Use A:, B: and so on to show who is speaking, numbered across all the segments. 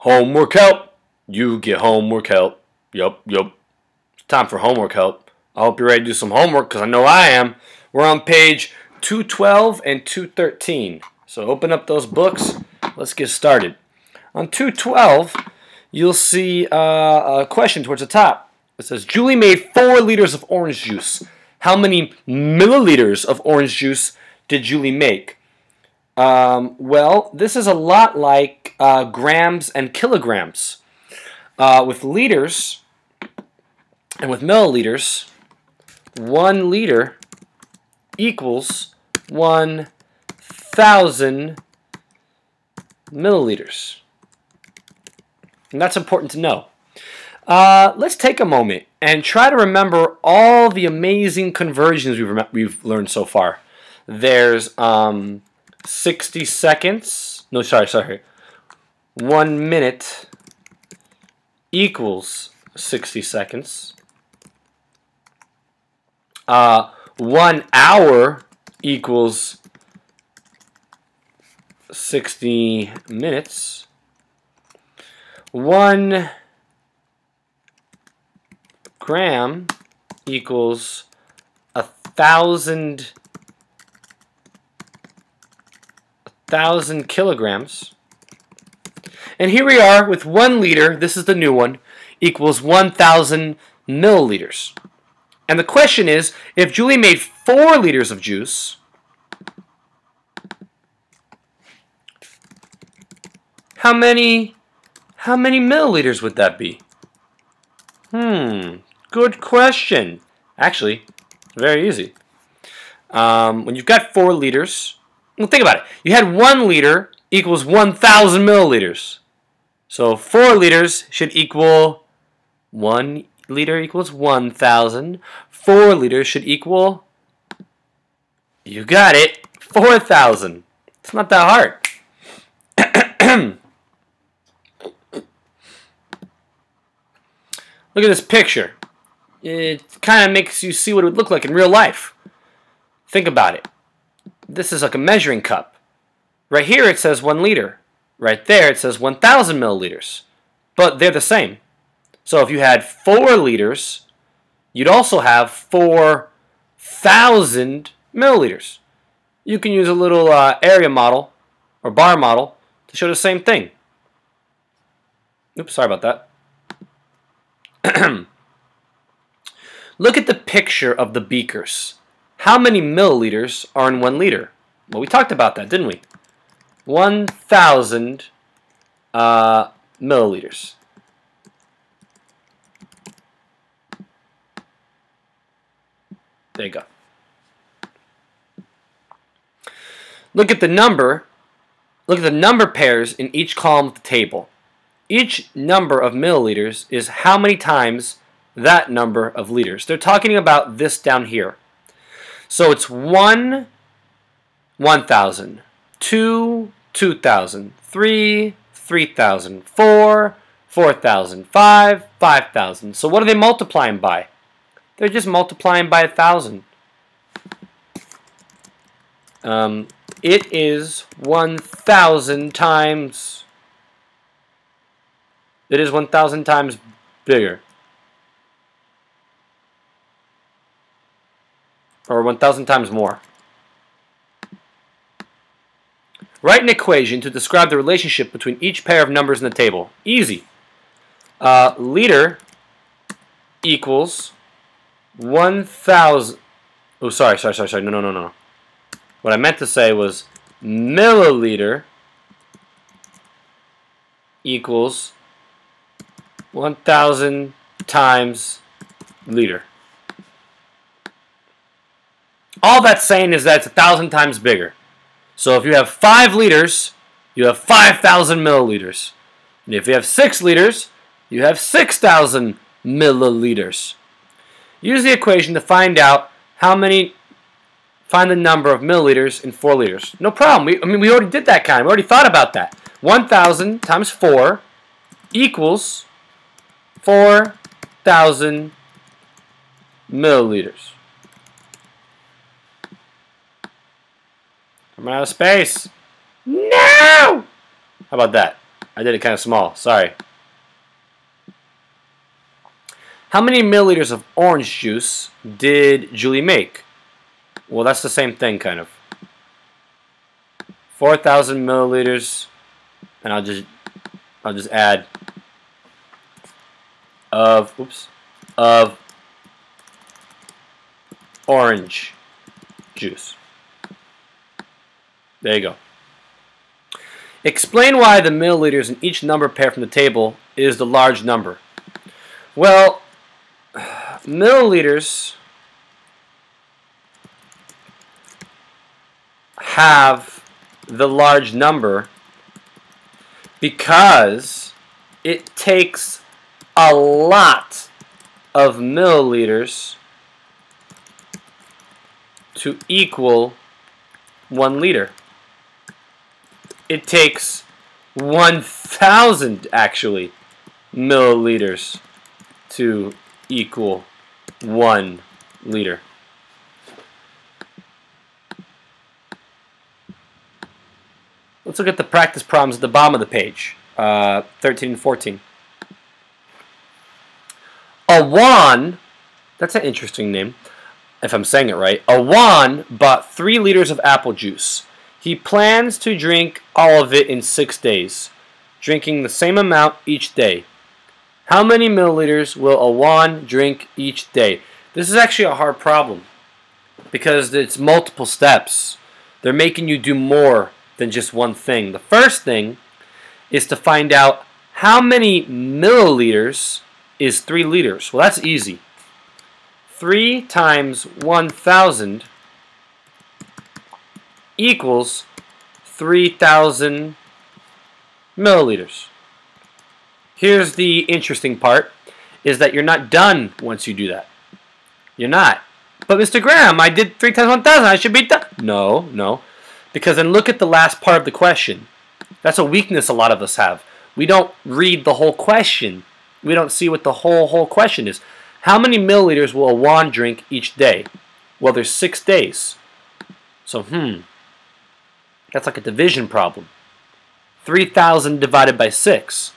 A: Homework help. You get homework help. Yup, yup. It's time for homework help. I hope you're ready to do some homework because I know I am. We're on page 212 and 213. So open up those books. Let's get started. On 212, you'll see uh, a question towards the top. It says, Julie made four liters of orange juice. How many milliliters of orange juice did Julie make? Um, well, this is a lot like uh, grams and kilograms. Uh, with liters and with milliliters, one liter equals 1,000 milliliters. And that's important to know. Uh, let's take a moment and try to remember all the amazing conversions we've, we've learned so far. There's um, 60 seconds. No, sorry, sorry. One minute equals 60 seconds. Uh, one hour equals 60 minutes. One gram equals a thousand thousand kilograms. And here we are with one liter, this is the new one, equals 1,000 milliliters. And the question is, if Julie made four liters of juice, how many, how many milliliters would that be? Hmm, good question. Actually, very easy. Um, when you've got four liters, well, think about it. You had one liter equals 1,000 milliliters. So 4 liters should equal 1 liter equals 1,000. 4 liters should equal, you got it, 4,000. It's not that hard. Look at this picture. It kind of makes you see what it would look like in real life. Think about it this is like a measuring cup. Right here it says 1 liter. Right there it says 1,000 milliliters. But they're the same. So if you had 4 liters, you'd also have 4,000 milliliters. You can use a little uh, area model or bar model to show the same thing. Oops, sorry about that. Look at the picture of the beakers. How many milliliters are in one liter? Well, we talked about that, didn't we? 1,000 uh, milliliters. There you go. Look at the number. Look at the number pairs in each column of the table. Each number of milliliters is how many times that number of liters. They're talking about this down here. So it's 1, 1,000, 2, 2,000, 3, 3,000, 4, 4,000, 5, 5,000. So what are they multiplying by? They're just multiplying by 1,000. Um, it is 1,000 times, it is 1,000 times bigger. Or 1,000 times more. Write an equation to describe the relationship between each pair of numbers in the table. Easy. Uh, liter equals 1,000. Oh, sorry, sorry, sorry, sorry. No, no, no, no. What I meant to say was milliliter equals 1,000 times liter. All that's saying is that it's a thousand times bigger. So if you have five liters, you have 5,000 milliliters. And if you have six liters, you have 6,000 milliliters. Use the equation to find out how many, find the number of milliliters in four liters. No problem. We, I mean, we already did that kind. We already thought about that. 1,000 times 4 equals 4,000 milliliters. I'm out of space. No! How about that? I did it kind of small. Sorry. How many milliliters of orange juice did Julie make? Well, that's the same thing, kind of. 4,000 milliliters, and I'll just, I'll just add of, oops, of orange juice. There you go. Explain why the milliliters in each number pair from the table is the large number. Well, milliliters have the large number because it takes a lot of milliliters to equal one liter it takes 1,000 actually milliliters to equal 1 liter. Let's look at the practice problems at the bottom of the page, uh, 13 and 14. A Juan, that's an interesting name, if I'm saying it right. A Juan bought 3 liters of apple juice. He plans to drink all of it in six days, drinking the same amount each day. How many milliliters will a Juan drink each day? This is actually a hard problem because it's multiple steps. They're making you do more than just one thing. The first thing is to find out how many milliliters is 3 liters. Well, that's easy. 3 times 1,000 equals 3,000 milliliters. Here's the interesting part, is that you're not done once you do that. You're not. But Mr. Graham, I did 3 times 1,000, I should be done. No, no. Because then look at the last part of the question. That's a weakness a lot of us have. We don't read the whole question. We don't see what the whole whole question is. How many milliliters will a Juan drink each day? Well, there's six days. So, hmm, that's like a division problem. 3,000 divided by 6.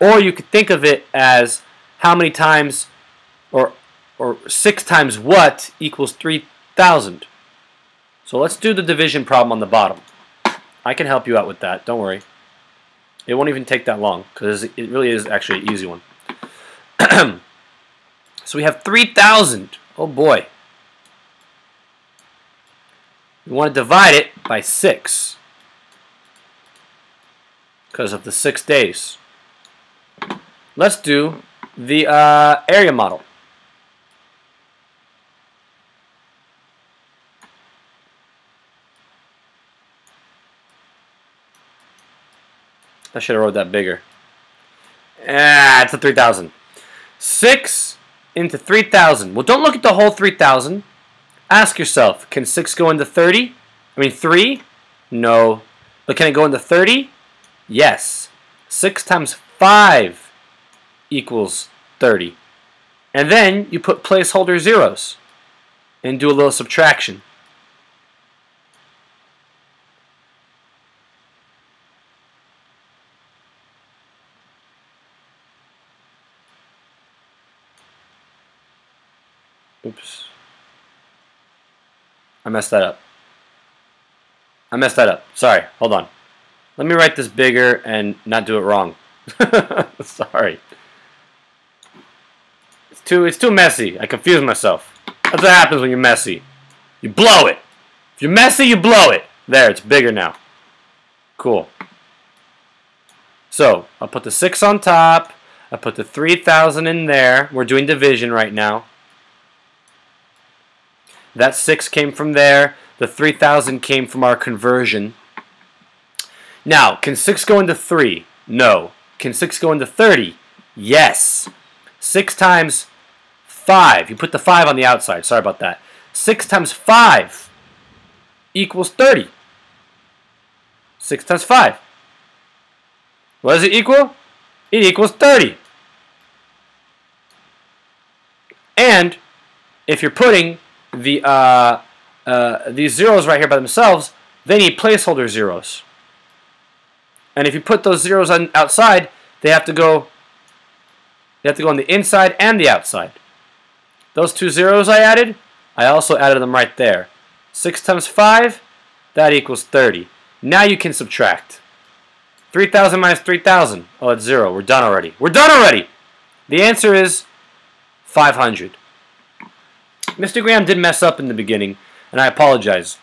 A: Or you could think of it as how many times, or, or 6 times what equals 3,000. So let's do the division problem on the bottom. I can help you out with that, don't worry. It won't even take that long, because it really is actually an easy one. so we have 3,000. Oh boy. We want to divide it by 6 because of the six days. Let's do the uh, area model. I should have wrote that bigger. Ah, it's a 3,000. 6 into 3,000. Well, don't look at the whole 3,000. Ask yourself, can 6 go into 30? I mean, 3? No. But can it go into 30? Yes. 6 times 5 equals 30. And then you put placeholder zeros and do a little subtraction. Oops. I messed that up. I messed that up. Sorry. Hold on. Let me write this bigger and not do it wrong. Sorry. It's too it's too messy. I confuse myself. That's what happens when you're messy. You blow it. If you're messy, you blow it. There, it's bigger now. Cool. So, I'll put the 6 on top. I put the 3,000 in there. We're doing division right now. That 6 came from there. The 3,000 came from our conversion. Now, can 6 go into 3? No. Can 6 go into 30? Yes. 6 times 5. You put the 5 on the outside. Sorry about that. 6 times 5 equals 30. 6 times 5. What does it equal? It equals 30. And if you're putting the uh, uh, these zeros right here by themselves, they need placeholder zeros. And if you put those zeros on outside, they have to go they have to go on the inside and the outside. Those two zeros I added, I also added them right there. 6 times 5, that equals 30. Now you can subtract. 3,000 minus 3,000. Oh, it's 0. We're done already. We're done already! The answer is 500. Mr. Graham did mess up in the beginning, and I apologize.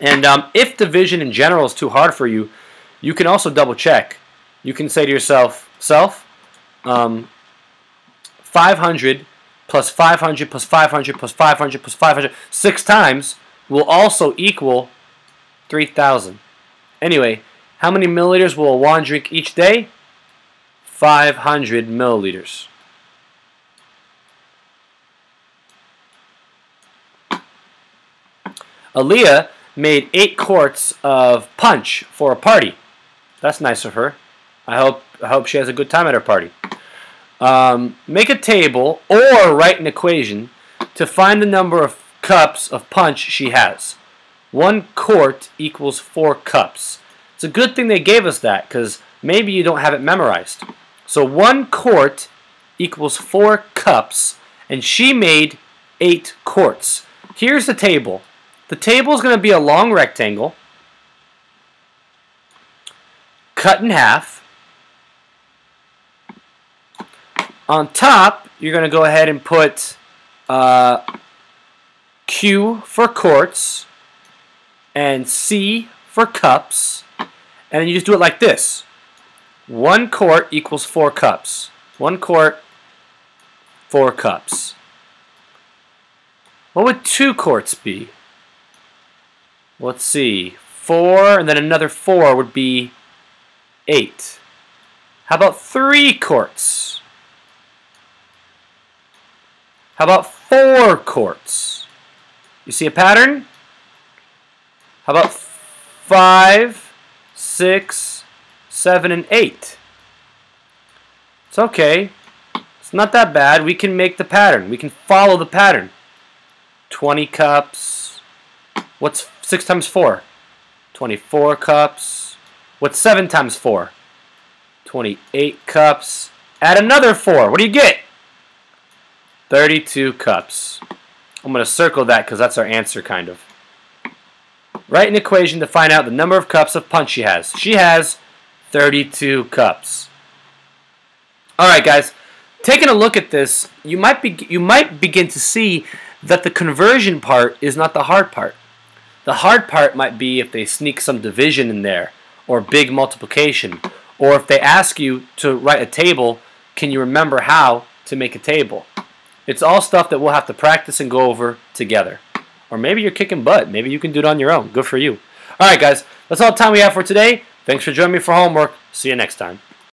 A: And um, if division in general is too hard for you, you can also double check. You can say to yourself, self, um, 500 plus 500 plus 500 plus 500 plus 500 six times will also equal 3,000. Anyway, how many milliliters will a Juan drink each day? 500 milliliters. Aaliyah made eight quarts of punch for a party. That's nice of her. I hope I hope she has a good time at her party. Um, make a table or write an equation to find the number of cups of punch she has. One quart equals four cups. It's a good thing they gave us that because maybe you don't have it memorized. So one quart equals four cups, and she made eight quarts. Here's the table. The table is going to be a long rectangle cut in half. On top, you're going to go ahead and put uh, Q for quarts and C for cups. And you just do it like this. One quart equals four cups. One quart, four cups. What would two quarts be? Let's see. Four, and then another four would be eight. How about three quarts? How about four quarts? You see a pattern? How about five, six, seven, and eight? It's okay. It's not that bad. We can make the pattern. We can follow the pattern. 20 cups. What's 6 times 4? 24 cups. What's 7 times 4? 28 cups. Add another 4. What do you get? 32 cups. I'm going to circle that because that's our answer, kind of. Write an equation to find out the number of cups of punch she has. She has 32 cups. All right, guys. Taking a look at this, you might be you might begin to see that the conversion part is not the hard part. The hard part might be if they sneak some division in there, or big multiplication, or if they ask you to write a table, can you remember how to make a table? It's all stuff that we'll have to practice and go over together. Or maybe you're kicking butt. Maybe you can do it on your own. Good for you. All right, guys. That's all the time we have for today. Thanks for joining me for homework. See you next time.